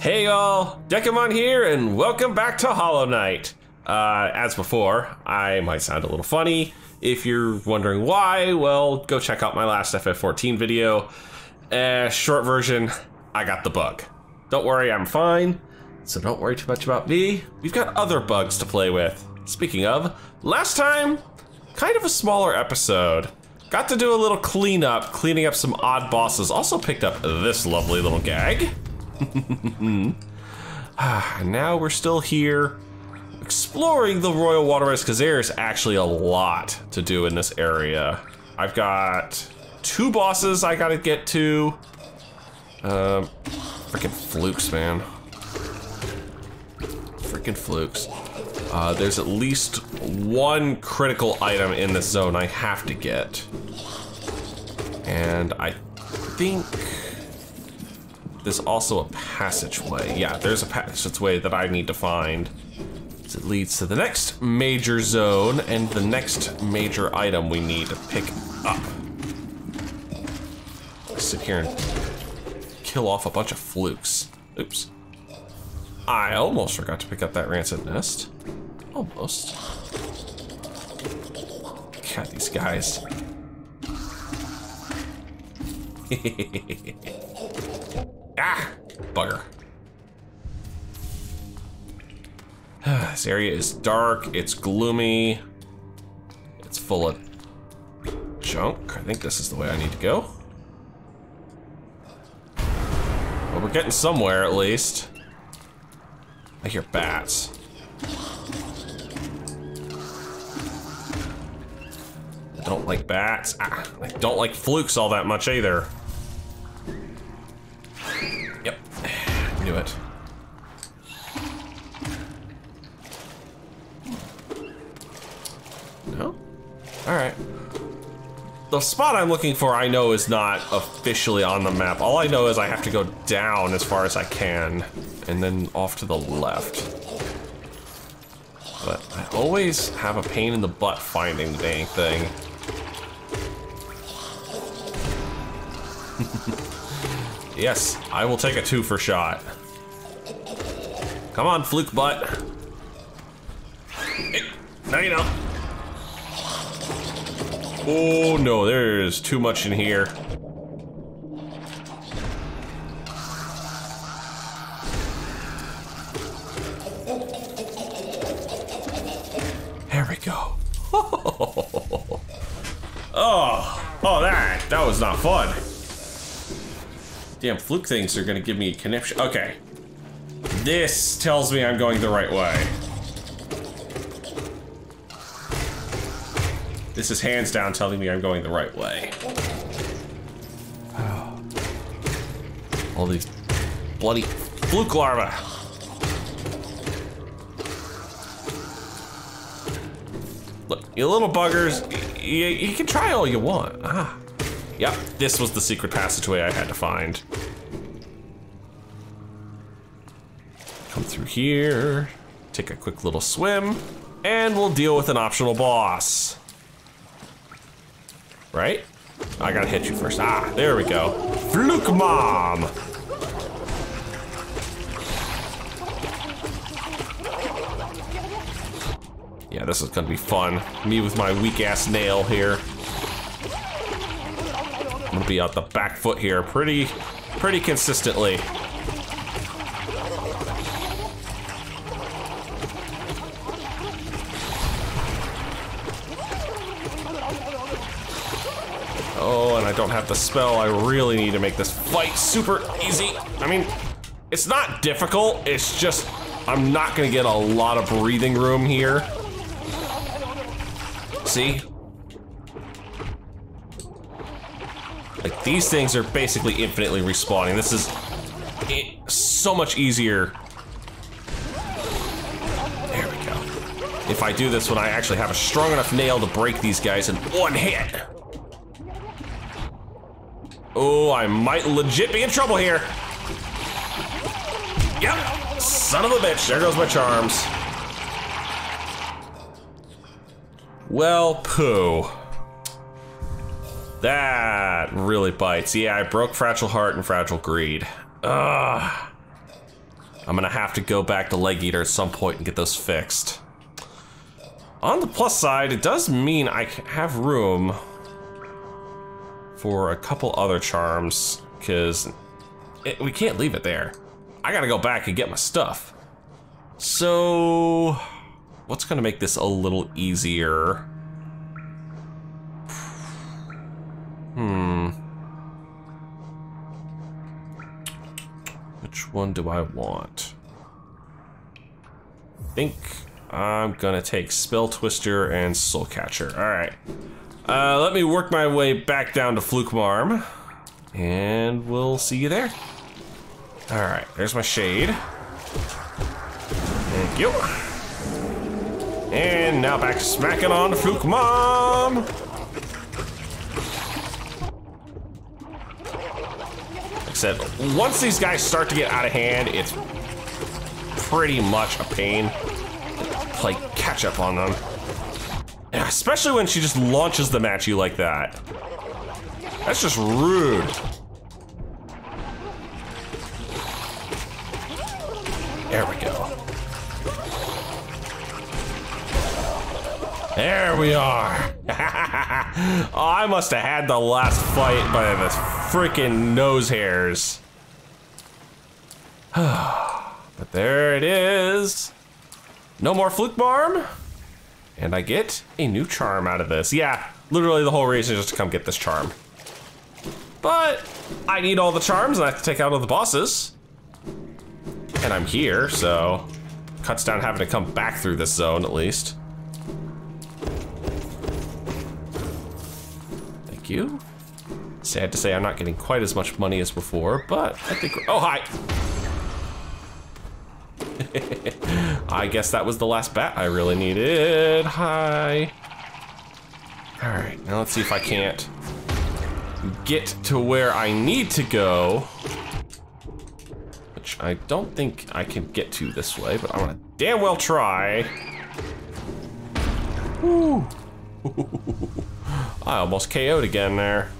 Hey y'all, Dekumon here, and welcome back to Hollow Knight. Uh, as before, I might sound a little funny. If you're wondering why, well, go check out my last FF14 video. Uh, short version, I got the bug. Don't worry, I'm fine, so don't worry too much about me. We've got other bugs to play with. Speaking of, last time, kind of a smaller episode. Got to do a little cleanup, cleaning up some odd bosses. Also picked up this lovely little gag. ah, now we're still here exploring the Royal Waterways because there's actually a lot to do in this area. I've got two bosses I gotta get to. Um, freaking flukes, man. Freaking flukes. Uh, there's at least one critical item in this zone I have to get. And I think there's also a passageway. Yeah, there's a passageway that I need to find. It leads to the next major zone and the next major item we need to pick up. Sit here and kill off a bunch of flukes. Oops. I almost forgot to pick up that rancid nest. Almost. God, these guys. ah! Bugger. this area is dark, it's gloomy, it's full of junk. I think this is the way I need to go. Well, we're getting somewhere at least. I hear bats. I don't like bats. Ah, I don't like flukes all that much either. The spot I'm looking for I know is not officially on the map. All I know is I have to go down as far as I can, and then off to the left. But I always have a pain in the butt finding the dang thing. yes, I will take a two for shot. Come on, fluke butt. Hey, now you know. Oh no, there's too much in here. There we go. oh, oh that, that was not fun. Damn, fluke things are gonna give me a conniption. Okay. This tells me I'm going the right way. This is hands down telling me I'm going the right way. All these bloody fluke larvae. Look, you little buggers, you, you can try all you want. Ah. Yep, this was the secret passageway I had to find. Come through here, take a quick little swim, and we'll deal with an optional boss right? I gotta hit you first. Ah, there we go. Flukemarm! Yeah, this is gonna be fun. Me with my weak ass nail here. I'm gonna be out the back foot here pretty, pretty consistently. Don't have the spell. I really need to make this fight super easy. I mean, it's not difficult. It's just, I'm not gonna get a lot of breathing room here. See? Like, these things are basically infinitely respawning. This is so much easier. There we go. If I do this when I actually have a strong enough nail to break these guys in one hit. Oh, I might legit be in trouble here. Yep, son of a bitch, there goes my charms. Well, poo. That really bites. Yeah, I broke Fragile Heart and Fragile Greed. Ugh. I'm gonna have to go back to Leg Eater at some point and get those fixed. On the plus side, it does mean I have room for a couple other charms, because we can't leave it there. I gotta go back and get my stuff. So, what's gonna make this a little easier? Hmm. Which one do I want? I think I'm gonna take Spell Twister and Soul Catcher. All right. Uh, let me work my way back down to Flukemarm, and we'll see you there. All right, there's my shade. Thank you. And now back smacking on Flukemarm. Like I said, once these guys start to get out of hand, it's pretty much a pain play catch up on them. Especially when she just launches them at you like that. That's just rude. There we go. There we are. oh, I must have had the last fight by the freaking nose hairs. but there it is. No more Flukemarm. And I get a new charm out of this. Yeah, literally the whole reason is just to come get this charm. But I need all the charms and I have to take out all the bosses. And I'm here, so cuts down having to come back through this zone at least. Thank you. Sad to say I'm not getting quite as much money as before, but I think, oh, hi. I guess that was the last bat I really needed. Hi. All right, now let's see if I can't get to where I need to go. Which I don't think I can get to this way, but I'm gonna damn well try. Woo. I almost KO'd again there.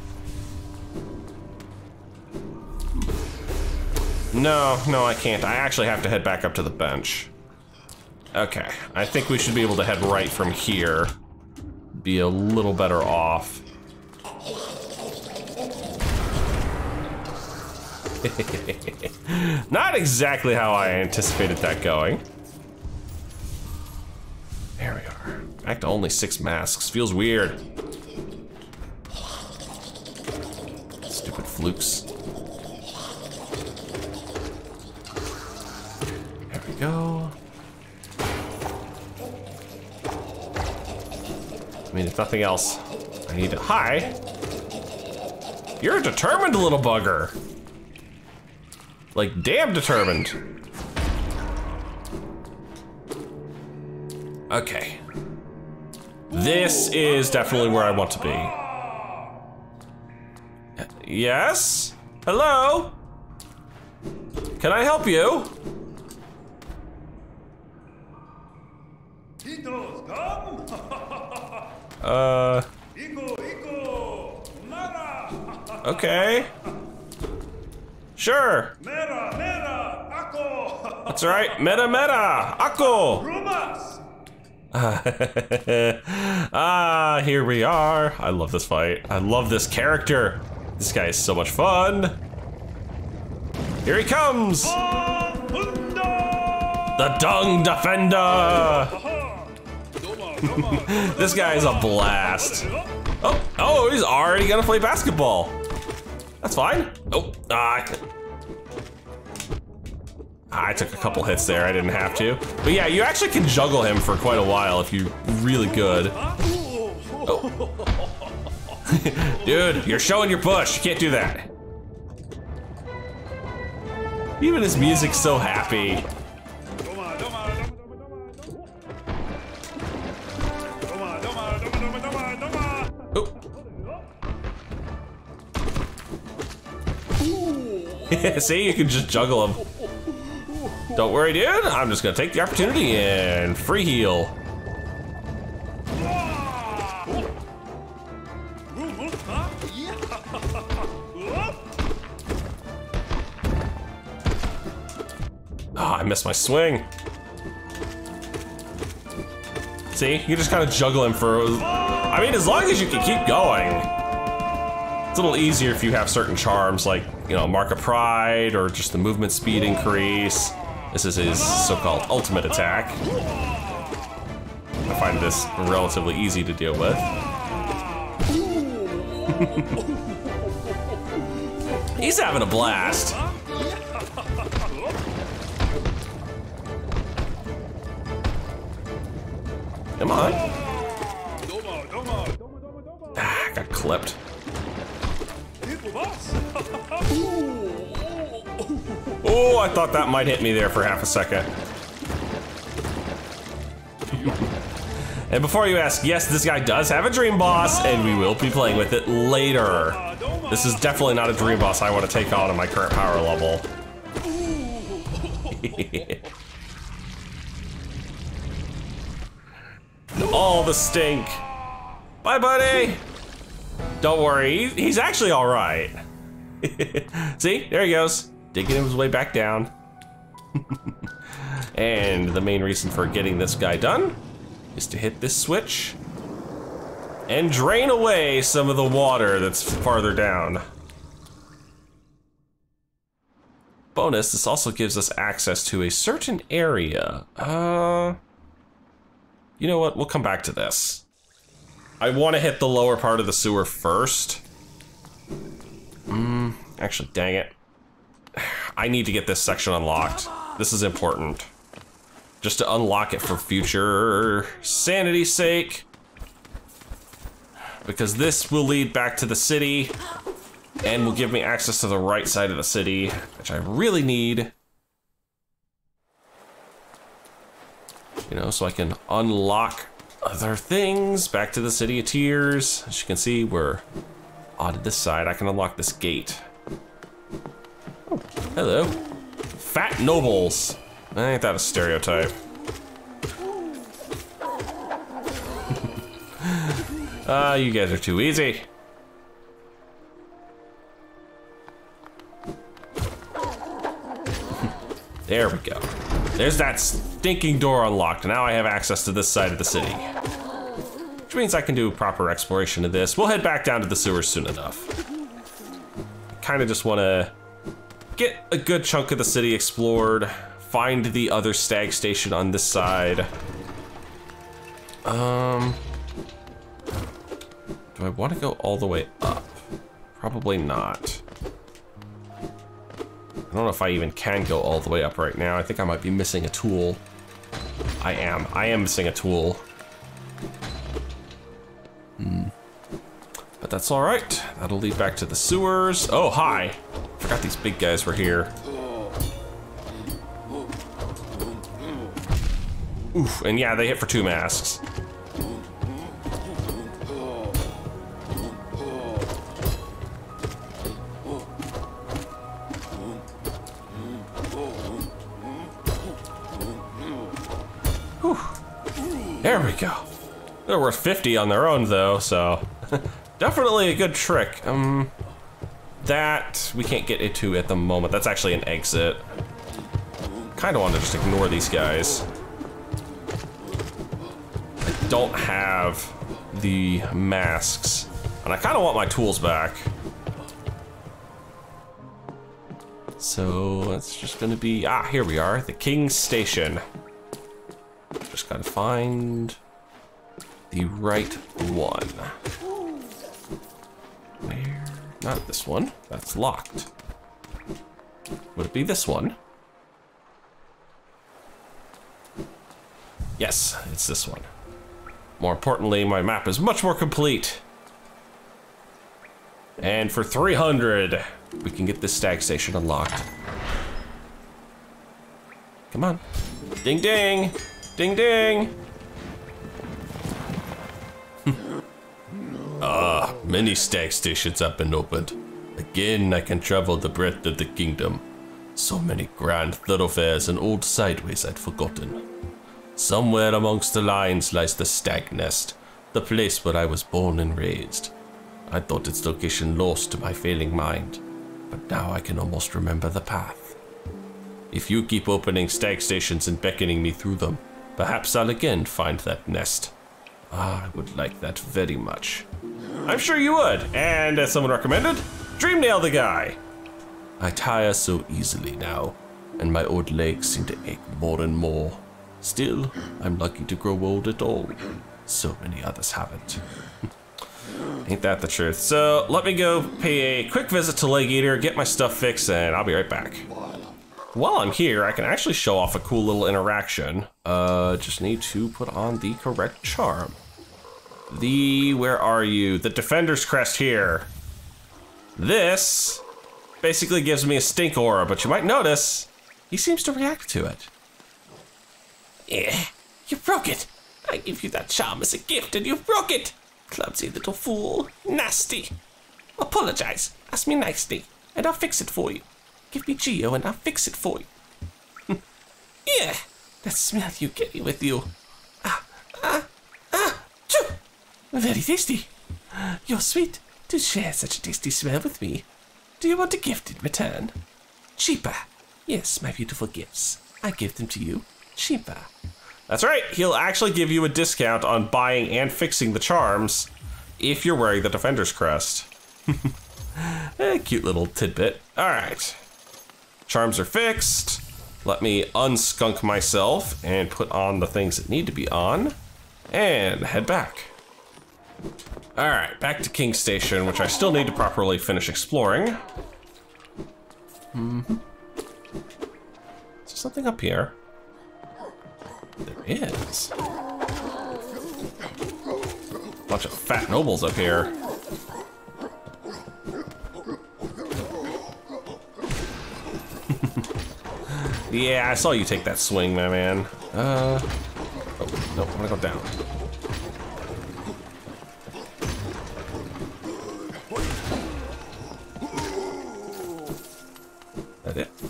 No, no, I can't. I actually have to head back up to the bench. Okay, I think we should be able to head right from here. Be a little better off. Not exactly how I anticipated that going. There we are. Back to only six masks. Feels weird. Stupid flukes. There we go. I mean, if nothing else, I need to. Hi! You're a determined little bugger. Like, damn determined. Okay. This is definitely where I want to be. Yes? Hello? Can I help you? Uh. Okay. Sure. That's right. Meta meta. Ako. ah, here we are. I love this fight. I love this character. This guy is so much fun. Here he comes. The Dung Defender. this guy is a blast. Oh, oh, he's already gonna play basketball. That's fine. Oh, ah. I took a couple hits there, I didn't have to. But yeah, you actually can juggle him for quite a while if you're really good. Oh. Dude, you're showing your push. You can't do that. Even his music's so happy. See, you can just juggle them. Don't worry, dude. I'm just gonna take the opportunity and free heal. Oh, I missed my swing. See, you just kind of juggle him for, I mean, as long as you can keep going. It's a little easier if you have certain charms like, you know, Mark of Pride or just the movement speed increase. This is his so-called ultimate attack. I find this relatively easy to deal with. He's having a blast. Come on. Ah, got clipped. I thought that might hit me there for half a second. and before you ask, yes, this guy does have a dream boss, and we will be playing with it later. This is definitely not a dream boss I want to take on at my current power level. All the stink. Bye, buddy. Don't worry, he's actually all right. See, there he goes, digging his way back down. and the main reason for getting this guy done is to hit this switch and drain away some of the water that's farther down. Bonus, this also gives us access to a certain area. Uh, you know what? We'll come back to this. I want to hit the lower part of the sewer first. Hmm, actually, dang it. I need to get this section unlocked. This is important. Just to unlock it for future sanity's sake. Because this will lead back to the city and will give me access to the right side of the city, which I really need. you know, so I can unlock other things back to the City of Tears. As you can see, we're on this side. I can unlock this gate. Hello. Fat nobles. Ain't that a stereotype? Ah, uh, you guys are too easy. there we go. There's that stinking door unlocked. Now I have access to this side of the city. Which means I can do proper exploration of this. We'll head back down to the sewers soon enough. Kind of just want to get a good chunk of the city explored, find the other stag station on this side. Um, do I want to go all the way up? Probably not. I don't know if I even can go all the way up right now. I think I might be missing a tool. I am. I am missing a tool. Hmm. But that's all right. That'll lead back to the sewers. Oh, hi. Forgot these big guys were here. Oof, and yeah, they hit for two masks. There we go. They're worth 50 on their own though, so definitely a good trick. Um, that we can't get into at the moment. That's actually an exit. Kind of want to just ignore these guys. I don't have the masks, and I kind of want my tools back. So that's just gonna be, ah, here we are, the King's Station. Just gotta find the right one. Not this one. That's locked. Would it be this one? Yes, it's this one. More importantly, my map is much more complete. And for 300, we can get this stag station unlocked. Come on. Ding ding! Ding ding! ah, many stag stations have been opened. Again, I can travel the breadth of the kingdom. So many grand thoroughfares and old sideways I'd forgotten. Somewhere amongst the lines lies the stag nest, the place where I was born and raised. I thought its location lost to my failing mind, but now I can almost remember the path. If you keep opening stag stations and beckoning me through them, perhaps I'll again find that nest. Ah, I would like that very much. I'm sure you would. And as someone recommended, Dreamnail the guy. I tire so easily now, and my old legs seem to ache more and more. Still, I'm lucky to grow old at all. So many others haven't. Ain't that the truth? So let me go pay a quick visit to Leg Eater, get my stuff fixed, and I'll be right back. While I'm here, I can actually show off a cool little interaction. Uh, just need to put on the correct charm. The, where are you? The Defender's Crest here. This basically gives me a stink aura, but you might notice he seems to react to it. Yeah, you broke it. I give you that charm as a gift and you broke it. Clumsy little fool. Nasty. Apologize. Ask me nicely, and I'll fix it for you. Give me Geo and I'll fix it for you. yeah, that smell you carry with you. Ah, ah! Very tasty. You're sweet to share such a tasty smell with me. Do you want a gift in return? Cheaper. Yes, my beautiful gifts. I give them to you. Cheaper. That's right. He'll actually give you a discount on buying and fixing the charms if you're wearing the Defender's Crest. a cute little tidbit. All right. Charms are fixed. Let me unskunk myself and put on the things that need to be on and head back. All right, back to King Station, which I still need to properly finish exploring. Mm -hmm. Is there something up here? There is. Bunch of fat nobles up here. yeah, I saw you take that swing, my man. Uh, oh, no, I'm gonna go down.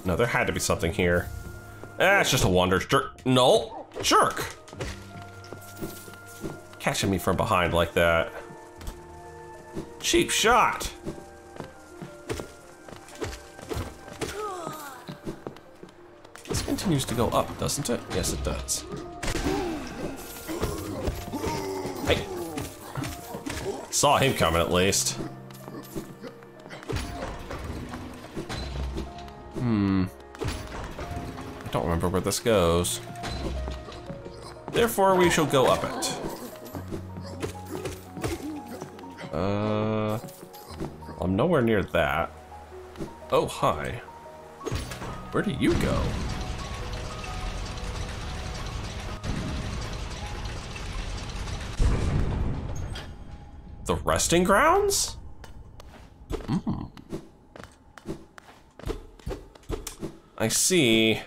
No, there had to be something here. Ah, it's just a wonder. Jerk. No. Jerk! Catching me from behind like that. Cheap shot! This continues to go up, doesn't it? Yes, it does. Hey! Saw him coming at least. Hmm. I don't remember where this goes. Therefore, we shall go up it. Uh, I'm nowhere near that. Oh, hi. Where do you go? The resting grounds? I see.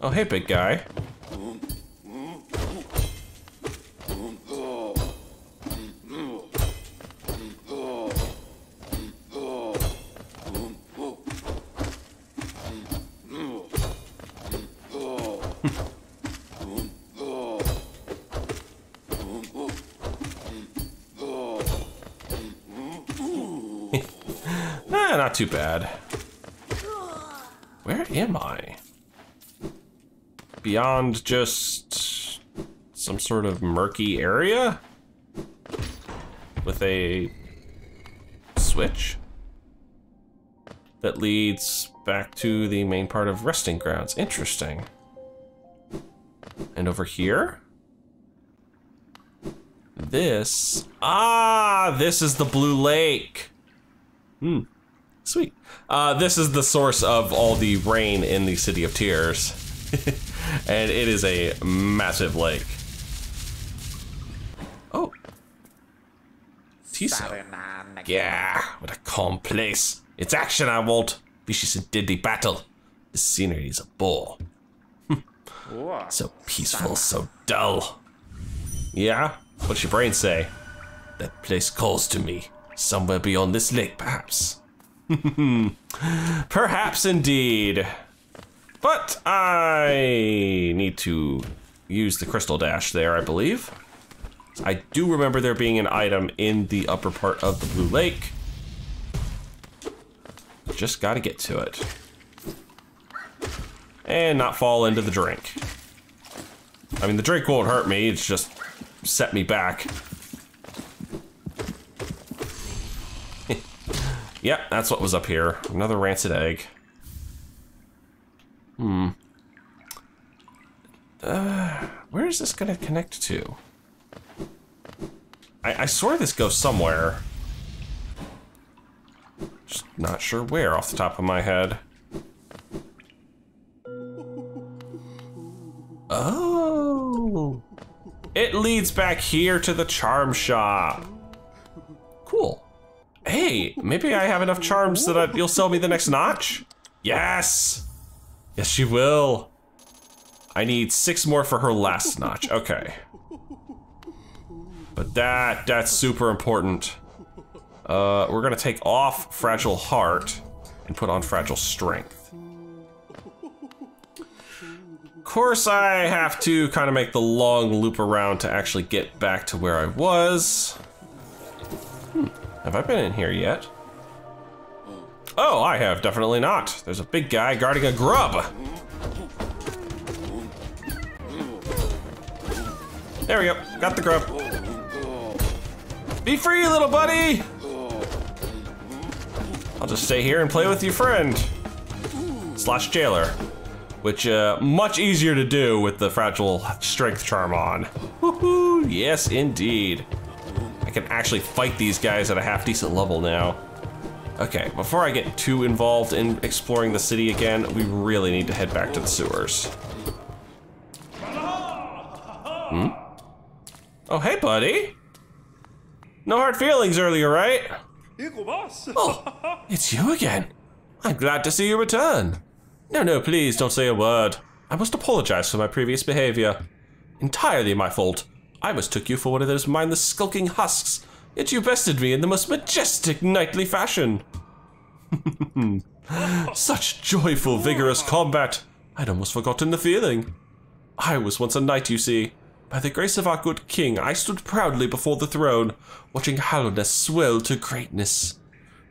Oh, hey, big guy. Too bad. Where am I? beyond just some sort of murky area with a switch that leads back to the main part of resting grounds. Interesting. And over here? This, ah, this is the Blue Lake. Hmm, sweet. Uh, this is the source of all the rain in the City of Tears. and it is a massive lake. Oh. Tiso. Yeah, what a calm place. It's action I want. Vicious and deadly battle. The scenery is a bore. so peaceful, so dull. Yeah? What's your brain say? That place calls to me. Somewhere beyond this lake, perhaps. perhaps indeed. But I need to use the crystal dash there, I believe. I do remember there being an item in the upper part of the Blue Lake. Just gotta get to it. And not fall into the drink. I mean, the drink won't hurt me, it's just set me back. Yep, that's what was up here. Another rancid egg. Hmm. Uh, where is this gonna connect to? I, I swear this goes somewhere. Just not sure where off the top of my head. Oh. It leads back here to the charm shop. Cool. Hey, maybe I have enough charms that I, you'll sell me the next notch? Yes! Yes, she will. I need six more for her last notch. Okay. But that, that's super important. Uh, we're gonna take off Fragile Heart and put on Fragile Strength. Of course, I have to kind of make the long loop around to actually get back to where I was. Have I been in here yet? Oh, I have definitely not. There's a big guy guarding a grub. There we go, got the grub. Be free, little buddy! I'll just stay here and play with your friend. Slash jailer. Which, uh, much easier to do with the fragile strength charm on. Woohoo! Yes, indeed. Can actually fight these guys at a half decent level now. Okay, before I get too involved in exploring the city again, we really need to head back to the sewers. Hmm? Oh, hey, buddy. No hard feelings earlier, right? Oh, it's you again. I'm glad to see you return. No, no, please don't say a word. I must apologize for my previous behavior. Entirely my fault. I mistook you for one of those mindless skulking husks, yet you bested me in the most majestic knightly fashion. Such joyful, vigorous combat. I'd almost forgotten the feeling. I was once a knight, you see. By the grace of our good king, I stood proudly before the throne, watching Hallownest swell to greatness.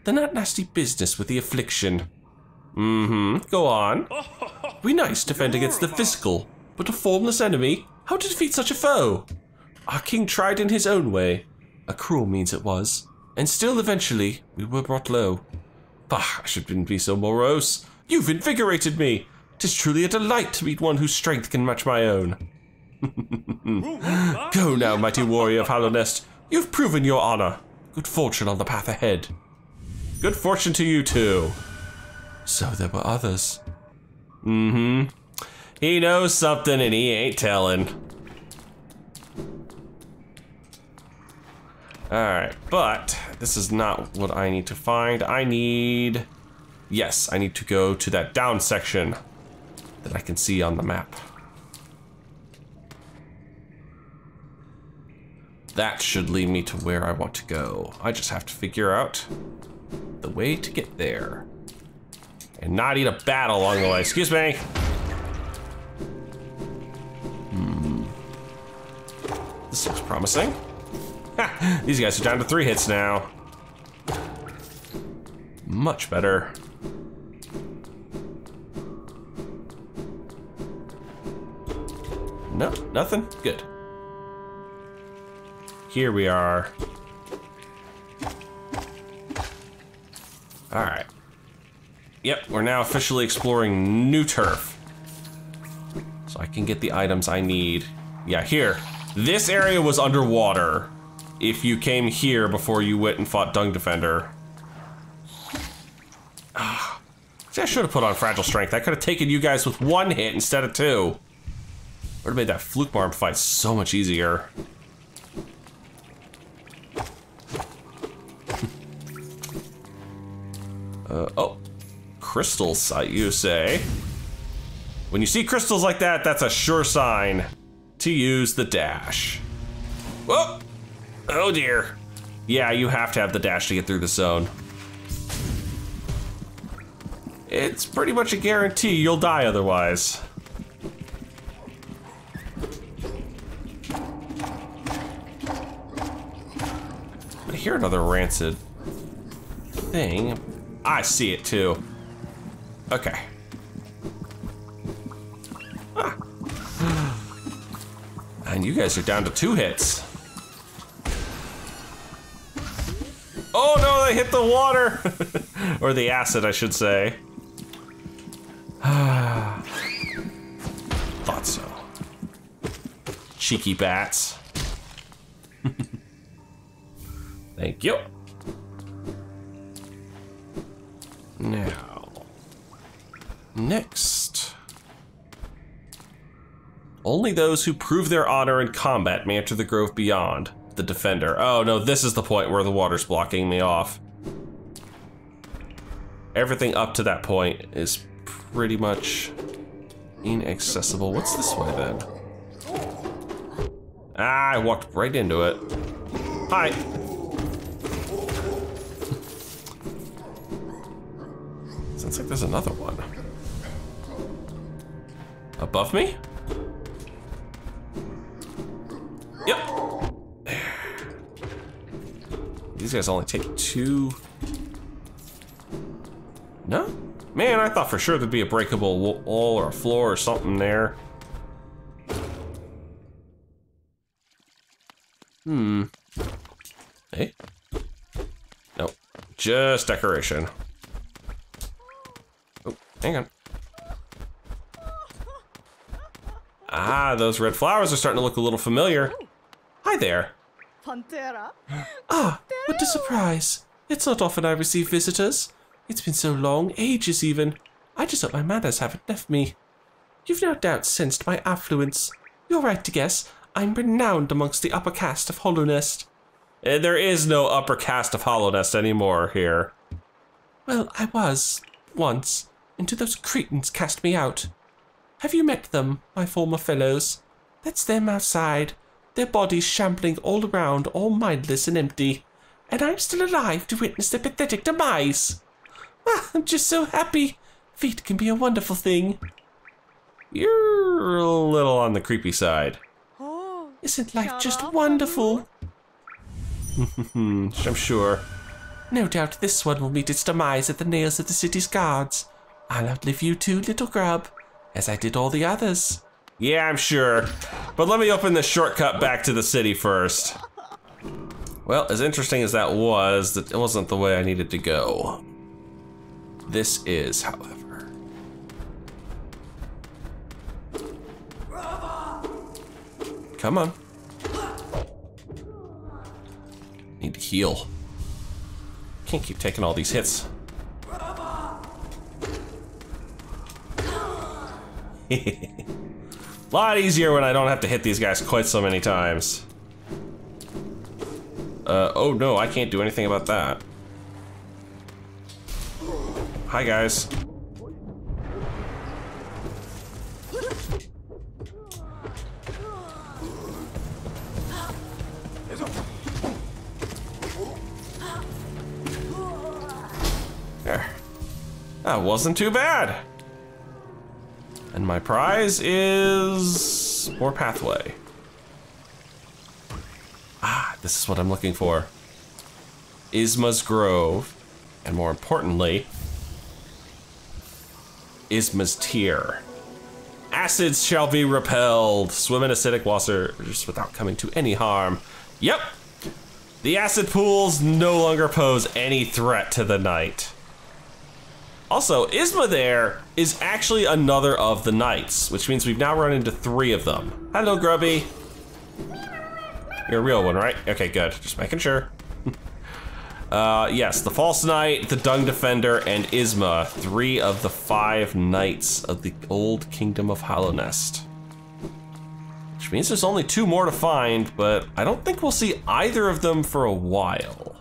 Then that nasty business with the affliction. Mm-hmm, go on. We knights defend against the physical, but a formless enemy? How to defeat such a foe? Our king tried in his own way. A cruel means it was. And still, eventually, we were brought low. Bah, I shouldn't be so morose. You've invigorated me. Tis truly a delight to meet one whose strength can match my own. Go now, mighty warrior of Hallownest. You've proven your honor. Good fortune on the path ahead. Good fortune to you too. So there were others. Mm-hmm. He knows something and he ain't telling. Alright, but this is not what I need to find. I need... Yes, I need to go to that down section that I can see on the map. That should lead me to where I want to go. I just have to figure out the way to get there. And not eat a bat along the way. Excuse me. Hmm. This looks promising. These guys are down to three hits now. Much better. No, nothing? Good. Here we are. Alright. Yep, we're now officially exploring new turf. So I can get the items I need. Yeah, here. This area was underwater. If you came here before you went and fought Dung Defender. See, I should have put on Fragile Strength. I could have taken you guys with one hit instead of two. Would have made that Flukemarm fight so much easier. Uh, oh, crystal sight, you say? When you see crystals like that, that's a sure sign to use the dash. Whoa! Oh dear. Yeah, you have to have the dash to get through the zone. It's pretty much a guarantee you'll die otherwise. I hear another rancid thing. I see it too. Okay. Ah. And you guys are down to two hits. Oh no, they hit the water! or the acid, I should say. Thought so. Cheeky bats. Thank you. Now, next. Only those who prove their honor in combat may enter the Grove Beyond. The Defender. Oh no, this is the point where the water's blocking me off. Everything up to that point is pretty much inaccessible. What's this way then? Ah, I walked right into it. Hi. Sounds like there's another one. Above me? Yep. These guys only take two. No? Man, I thought for sure there'd be a breakable wall or a floor or something there. Hmm. Hey? Nope. Just decoration. Oh, hang on. Ah, those red flowers are starting to look a little familiar. Hi there. Pantera. What a surprise. It's not often I receive visitors. It's been so long, ages even. I just hope my manners haven't left me. You've no doubt sensed my affluence. You're right to guess. I'm renowned amongst the upper caste of Hallownest. Uh, there is no upper caste of Hallownest anymore here. Well, I was, once, until those cretins cast me out. Have you met them, my former fellows? That's them outside, their bodies shambling all around, all mindless and empty. And I'm still alive to witness their pathetic demise. Ah, I'm just so happy. Fate can be a wonderful thing. You're a little on the creepy side. Oh. Isn't life just wonderful? I'm sure. No doubt this one will meet its demise at the nails of the city's guards. I'll outlive you too, little grub, as I did all the others. Yeah, I'm sure. But let me open the shortcut back to the city first. Well, as interesting as that was, that it wasn't the way I needed to go. This is, however. Come on. Need to heal. Can't keep taking all these hits. A lot easier when I don't have to hit these guys quite so many times. Uh, oh no, I can't do anything about that. Hi guys. There. That wasn't too bad. And my prize is more pathway. Ah, this is what I'm looking for. Isma's Grove, and more importantly, Isma's Tear. Acids shall be repelled. Swim in acidic water just without coming to any harm. Yep. The acid pools no longer pose any threat to the knight. Also, Isma there is actually another of the knights, which means we've now run into three of them. Hello, Grubby. You're a real one, right? Okay, good. Just making sure. uh, yes, the False Knight, the Dung Defender, and Isma, three of the five knights of the old kingdom of Hallownest. Which means there's only two more to find, but I don't think we'll see either of them for a while.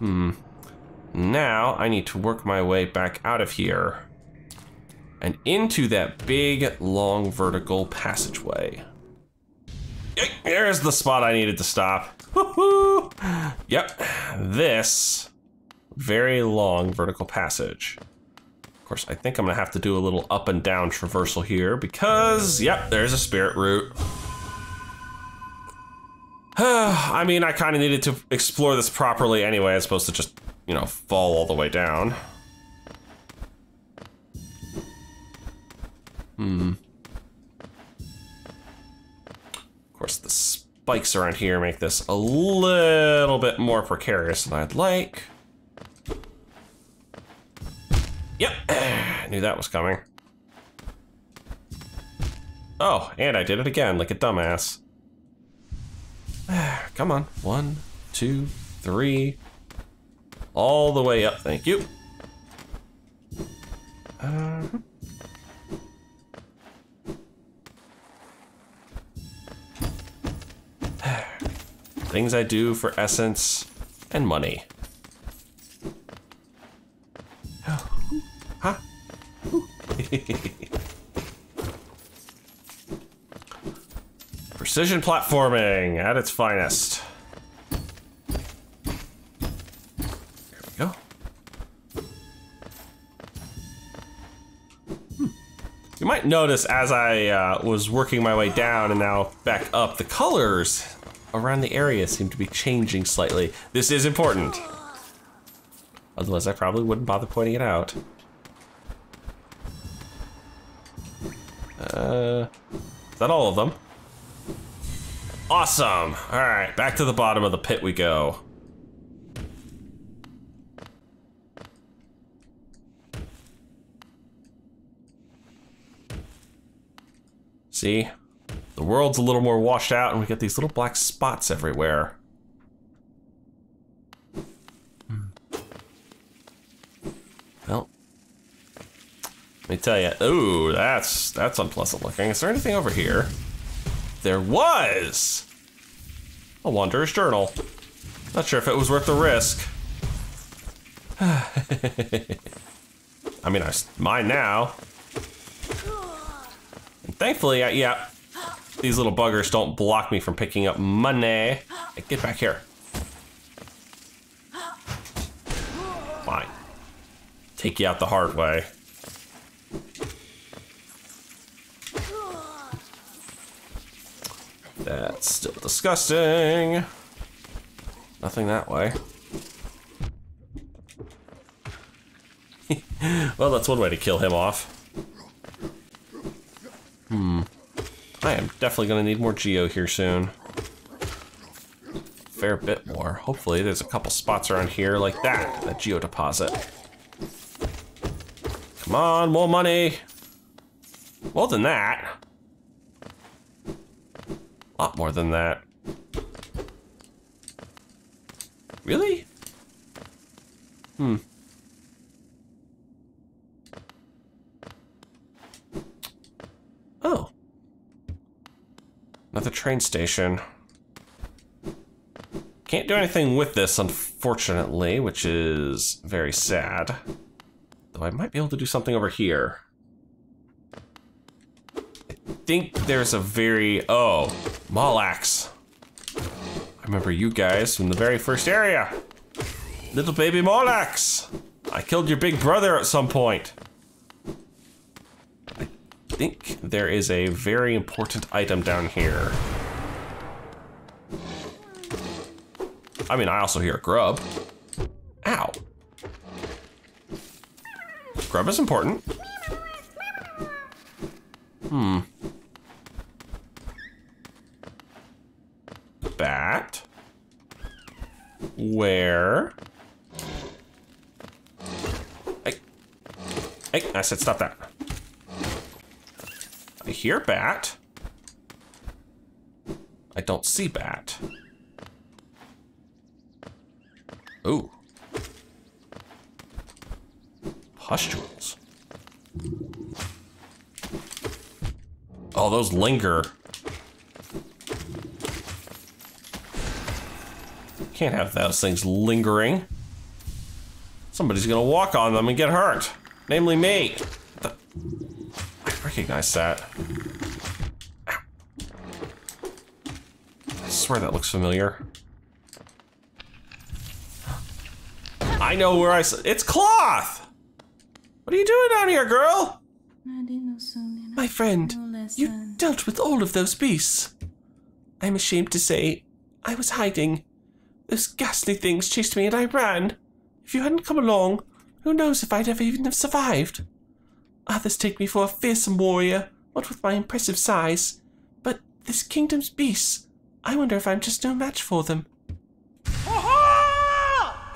Hmm. Now I need to work my way back out of here and into that big, long, vertical passageway. There's the spot I needed to stop. Yep, this very long vertical passage. Of course, I think I'm gonna have to do a little up and down traversal here because, yep, there's a spirit route. I mean, I kind of needed to explore this properly anyway, as opposed to just you know, fall all the way down. Hmm. Course, the spikes around here make this a little bit more precarious than I'd like. Yep, knew that was coming. Oh, and I did it again, like a dumbass. Come on, one, two, three, all the way up, thank you. Uh, things I do for essence and money. huh? Precision platforming at its finest. There we go. Hmm. You might notice as I uh, was working my way down and now back up, the colors around the area seem to be changing slightly. This is important. Otherwise, I probably wouldn't bother pointing it out. Uh, is that all of them? Awesome. All right, back to the bottom of the pit we go. See? The world's a little more washed out and we get these little black spots everywhere. Hmm. Well, let me tell you. Ooh, that's that's unpleasant looking. Is there anything over here? There was! A Wanderer's Journal. Not sure if it was worth the risk. I mean, I mine now. And thankfully, I, yeah, these little buggers don't block me from picking up money. Get back here. Fine. Take you out the hard way. That's still disgusting. Nothing that way. well, that's one way to kill him off. I am definitely going to need more geo here soon. Fair bit more. Hopefully there's a couple spots around here like that, that geo deposit. Come on, more money. More than that. A lot more than that. Really? Hmm. Oh. Another train station. Can't do anything with this, unfortunately, which is very sad. Though I might be able to do something over here. I think there's a very... Oh, Mawleks. I remember you guys from the very first area. Little baby Mawleks. I killed your big brother at some point. I think there is a very important item down here. I mean, I also hear grub. Ow. Grub is important. Hmm. Bat. Where? Hey. Hey, I said stop that. I hear bat. I don't see bat. Ooh. Pustules. Oh, those linger. Can't have those things lingering. Somebody's gonna walk on them and get hurt. Namely me. I recognize that. I swear that looks familiar. I know where I s- It's Cloth! What are you doing down here, girl? My friend, you dealt with all of those beasts. I'm ashamed to say, I was hiding. Those ghastly things chased me and I ran. If you hadn't come along, who knows if I'd ever even have survived? Others take me for a fearsome warrior, what with my impressive size. But this kingdom's beasts, I wonder if I'm just no match for them.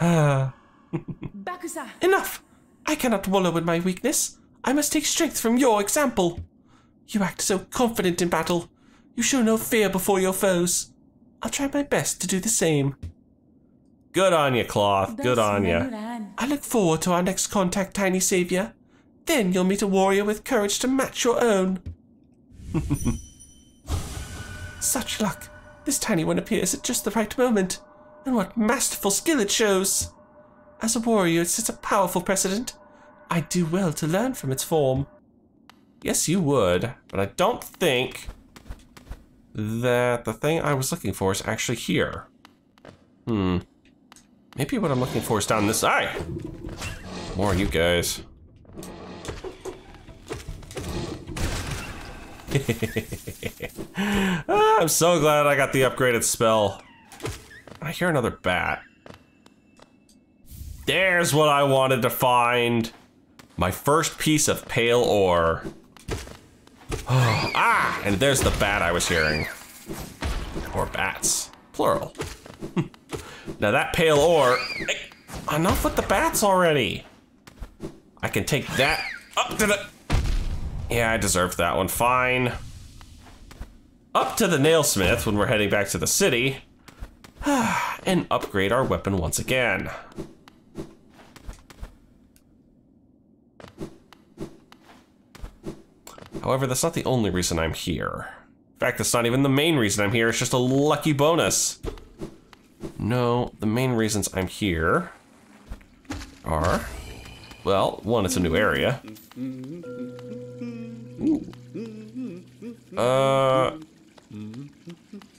Ah, Bakusa! enough! I cannot wallow in my weakness. I must take strength from your example. You act so confident in battle. You show no fear before your foes. I'll try my best to do the same. Good on you, Cloth. Good on you. I look forward to our next contact, Tiny Savior. Then you'll meet a warrior with courage to match your own. Such luck. This tiny one appears at just the right moment. And what masterful skill it shows. As a warrior, it sets a powerful precedent. I'd do well to learn from its form. Yes, you would, but I don't think that the thing I was looking for is actually here. Hmm. Maybe what I'm looking for is down this side. More you guys. Ah, I'm so glad I got the upgraded spell. I hear another bat. There's what I wanted to find. My first piece of pale ore. ah, and there's the bat I was hearing. Or bats, plural. now that pale ore, Hey, enough with the bats already. I can take that up to the, yeah, I deserved that one, fine. Up to the nailsmith when we're heading back to the city. and upgrade our weapon once again. However, that's not the only reason I'm here. In fact, that's not even the main reason I'm here, it's just a lucky bonus. No, the main reasons I'm here are, well, one, it's a new area. Ooh. Uh,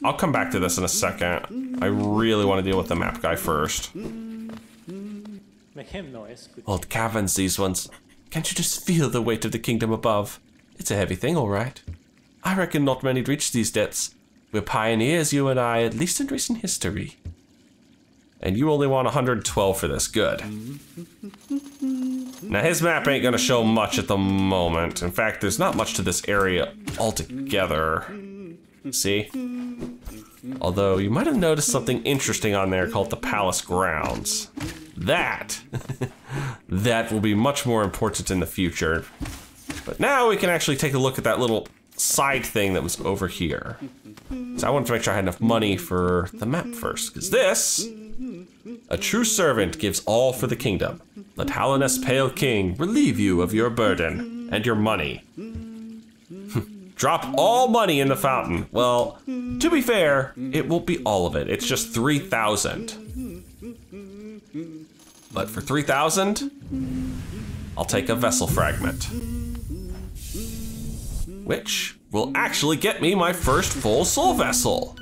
I'll come back to this in a second. I really want to deal with the map guy first. Old caverns, these ones. Can't you just feel the weight of the kingdom above? It's a heavy thing, all right. I reckon not many'd reach these depths. We're pioneers, you and I, at least in recent history. And you only want 112 for this, good. Now his map ain't gonna show much at the moment. In fact, there's not much to this area altogether. See? Although you might have noticed something interesting on there called the Palace Grounds. That, that will be much more important in the future. But now we can actually take a look at that little side thing that was over here. So I wanted to make sure I had enough money for the map first, because this, a true servant gives all for the kingdom. Let Hallownest Pale King relieve you of your burden and your money. Drop all money in the fountain. Well, to be fair, it won't be all of it. It's just 3,000. But for 3,000, I'll take a vessel fragment. Which will actually get me my first full soul vessel.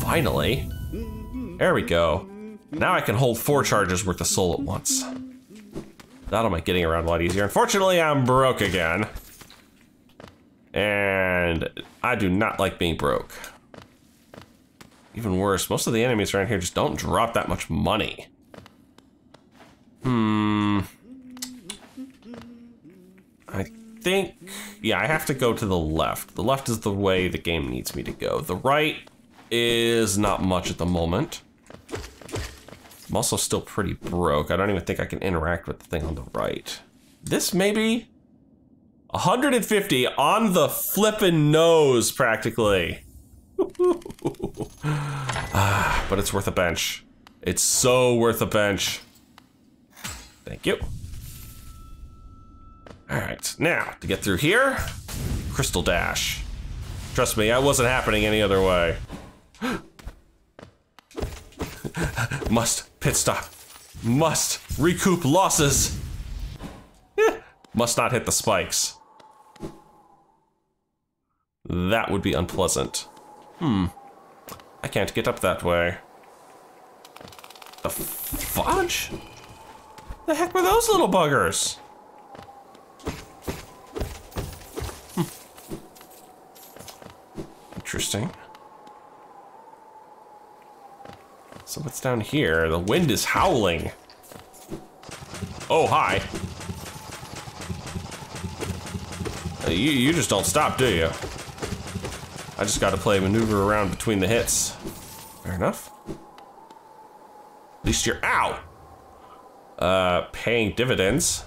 Finally. There we go. Now I can hold four charges worth of soul at once. That'll make getting around a lot easier. Unfortunately, I'm broke again. And I do not like being broke. Even worse, most of the enemies around here just don't drop that much money. Hmm. I think, yeah, I have to go to the left. The left is the way the game needs me to go. The right is not much at the moment. I'm also still pretty broke. I don't even think I can interact with the thing on the right. This maybe 150 on the flippin' nose, practically. ah, but it's worth a bench. It's so worth a bench. Thank you. All right, now to get through here, Crystal Dash. Trust me, that wasn't happening any other way. Must pit stop. Must recoup losses. Must not hit the spikes. That would be unpleasant. Hmm. I can't get up that way. The fudge? The heck were those little buggers? Interesting. So what's down here? The wind is howling. Oh, hi. You, you just don't stop, do you? I just gotta play maneuver around between the hits. Fair enough. At least you're out. Uh, paying dividends.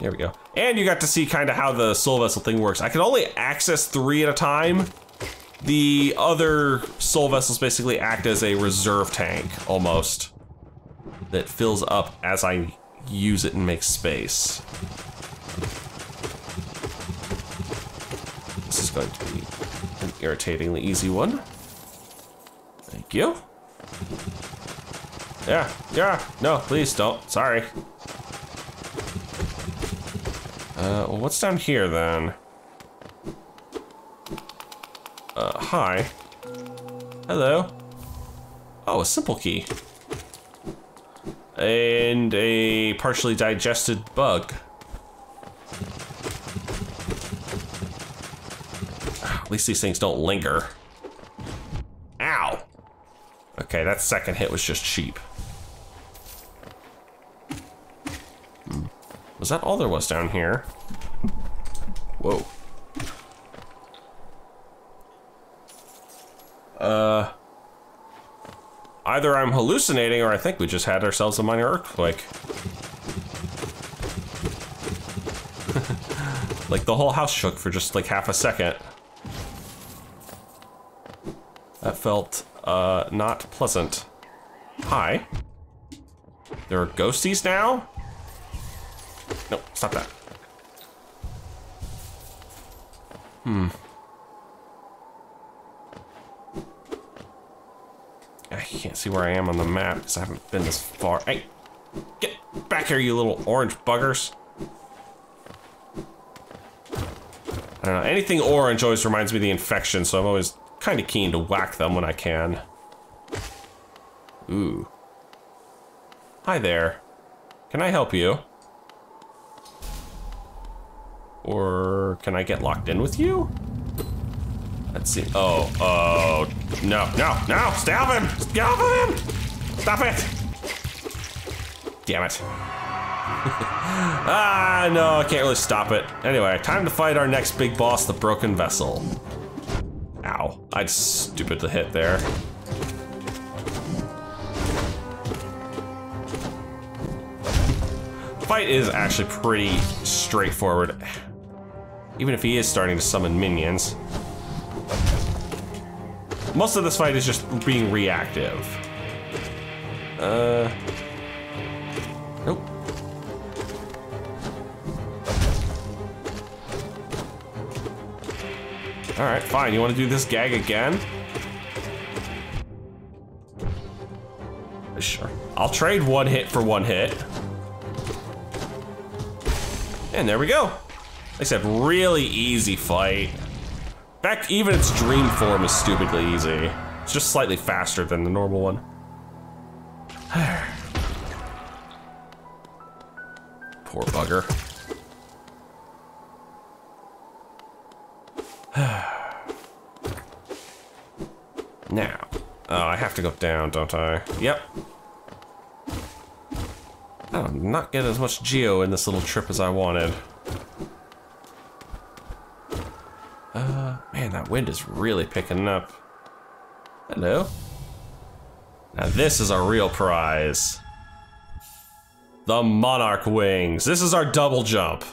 There we go. And you got to see kind of how the soul vessel thing works. I can only access three at a time. The other soul vessels basically act as a reserve tank, almost. That fills up as I use it and make space. This is going to be an irritatingly easy one. Thank you. Yeah, yeah, no, please don't. Sorry. Uh, well, what's down here then? Uh, hi. Hello. Oh, a simple key. And a partially digested bug. At least these things don't linger. Ow! Okay, that second hit was just cheap. Was that all there was down here? Whoa. Uh. Either I'm hallucinating or I think we just had ourselves a minor earthquake. like the whole house shook for just like half a second. That felt uh, not pleasant. Hi. There are ghosties now? No, stop that. Hmm. I can't see where I am on the map because I haven't been this far. Hey, get back here, you little orange buggers. I don't know, anything orange always reminds me of the infection, so I'm always kind of keen to whack them when I can. Ooh. Hi there. Can I help you? Or can I get locked in with you? Let's see. Oh, oh, no, no, no! Stay off him! Get off of him! Stop it! Damn it. ah, no, I can't really stop it. Anyway, time to fight our next big boss, the Broken Vessel. Ow, I'd stupid to hit there. Fight is actually pretty straightforward. Even if he is starting to summon minions. Most of this fight is just being reactive. Uh. Nope. Alright, fine. You want to do this gag again? Sure. I'll trade one hit for one hit. And there we go. I said, really easy fight. Back, even its dream form is stupidly easy. It's just slightly faster than the normal one. Poor bugger. now. Oh, I have to go down, don't I? Yep. Oh, I'm not getting as much geo in this little trip as I wanted. Uh, man, wind is really picking up. Hello. Now this is a real prize. The Monarch Wings. This is our double jump.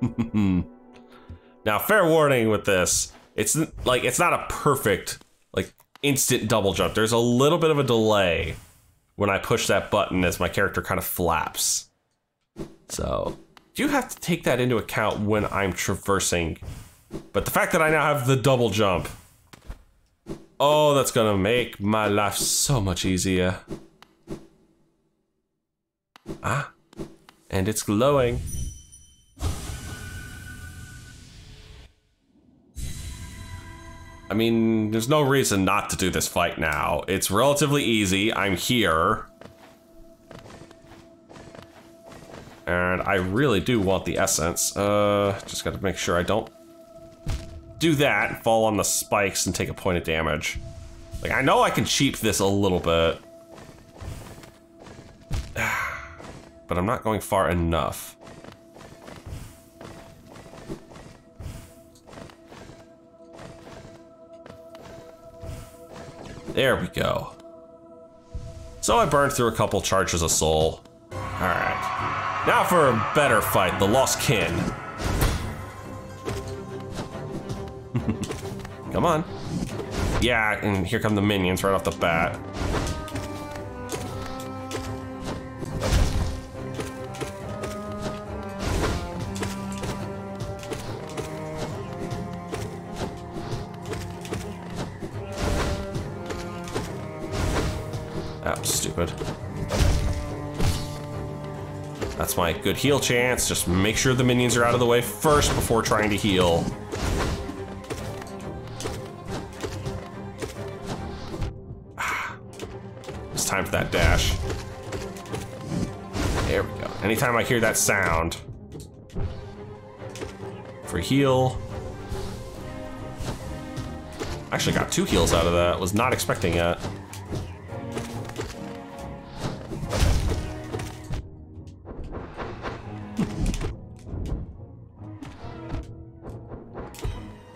now, fair warning with this. It's like, it's not a perfect, like, instant double jump. There's a little bit of a delay when I push that button as my character kind of flaps. So, you have to take that into account when I'm traversing. But the fact that I now have the double jump, oh, that's gonna make my life so much easier. Ah, and it's glowing. I mean, there's no reason not to do this fight now. It's relatively easy. I'm here. And I really do want the essence. Uh, just gotta make sure I don't do that, fall on the spikes, and take a point of damage. Like, I know I can cheap this a little bit. But I'm not going far enough. There we go. So I burned through a couple charges of soul. Alright. Now for a better fight, the Lost Kin. Come on. Yeah, and here come the minions right off the bat. That was stupid. That's my good heal chance. Just make sure the minions are out of the way first before trying to heal. That dash. There we go. Anytime I hear that sound. For heal. Actually got two heals out of that. Was not expecting it.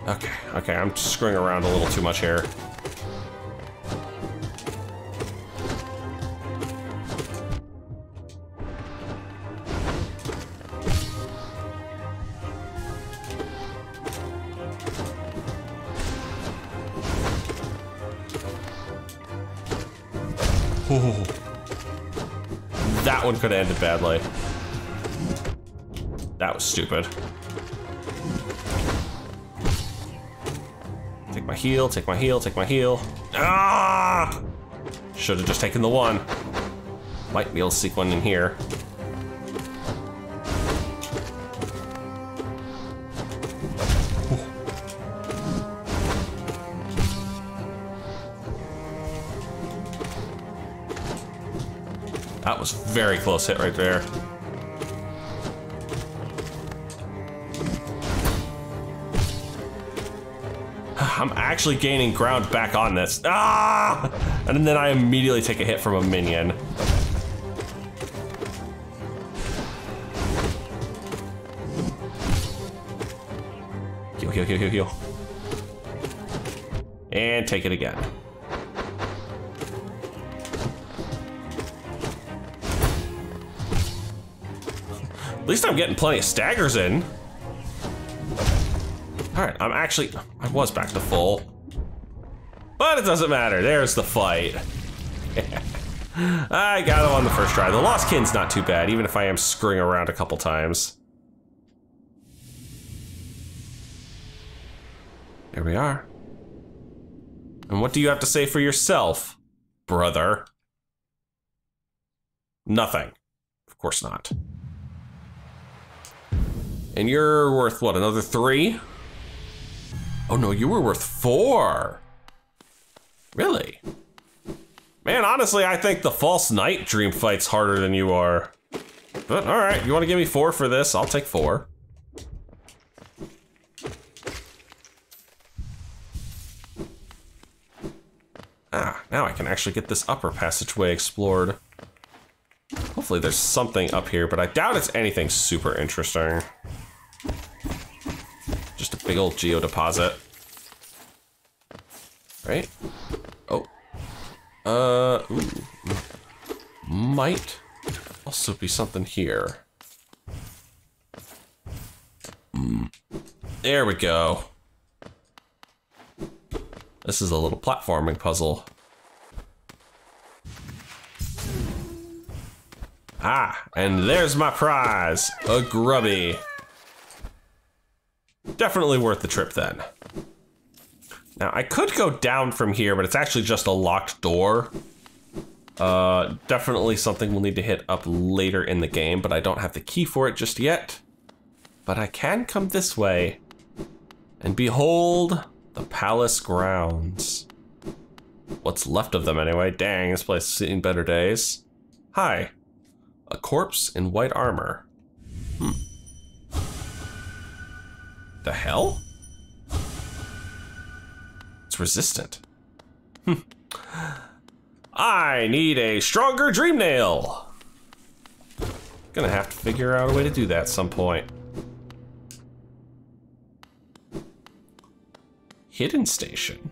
Okay, okay, I'm screwing around a little too much here. One could have ended badly. That was stupid. Take my heal, take my heal, take my heal. Ah! Should have just taken the one. Might be able to one in here. Very close hit right there. I'm actually gaining ground back on this. Ah! And then I immediately take a hit from a minion. Heal, heal, heal, heal, heal. And take it again. Least I'm getting plenty of staggers in. Alright, I'm actually... I was back to full. But it doesn't matter. There's the fight. I got him on the first try. The Lost Kin's not too bad, even if I am screwing around a couple times. There we are. And what do you have to say for yourself, brother? Nothing. Of course not. And you're worth what, another three? Oh no, you were worth four. Really? Man, honestly, I think the false knight dream fight's harder than you are. But all right, you want to give me four for this? I'll take four. Ah, now I can actually get this upper passageway explored. Hopefully there's something up here, but I doubt it's anything super interesting. Big old geo deposit. Right? Oh. Uh, ooh. Might also be something here. Mm. There we go. This is a little platforming puzzle. Ah, and there's my prize, a grubby. Definitely worth the trip then. Now, I could go down from here, but it's actually just a locked door. Uh, definitely something we'll need to hit up later in the game, but I don't have the key for it just yet. But I can come this way. And behold, the palace grounds. What's left of them anyway? Dang, this place has seen better days. Hi. A corpse in white armor. Hmm. The hell? It's resistant. I need a stronger dream nail. Gonna have to figure out a way to do that some point. Hidden station.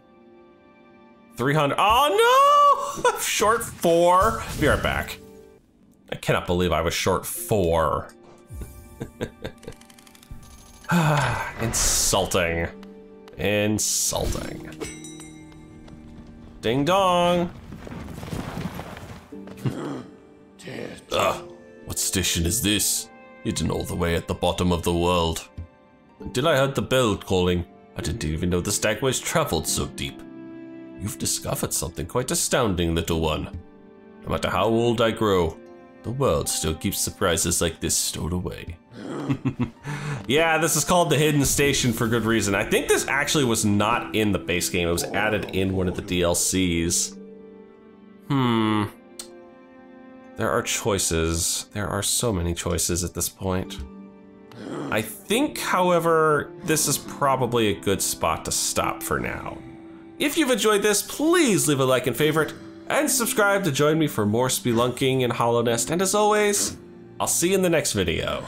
300. Oh no! short four. Be right back. I cannot believe I was short four. Insulting. Insulting. Ding dong. Ugh, what station is this? Hidden all the way at the bottom of the world. Until I heard the bell calling, I didn't even know the stagways traveled so deep. You've discovered something quite astounding, little one. No matter how old I grow, the world still keeps surprises like this stowed away. yeah, this is called the Hidden Station for good reason. I think this actually was not in the base game. It was added in one of the DLCs. Hmm. There are choices. There are so many choices at this point. I think, however, this is probably a good spot to stop for now. If you've enjoyed this, please leave a like and favorite, and subscribe to join me for more spelunking in Hallownest. And as always, I'll see you in the next video.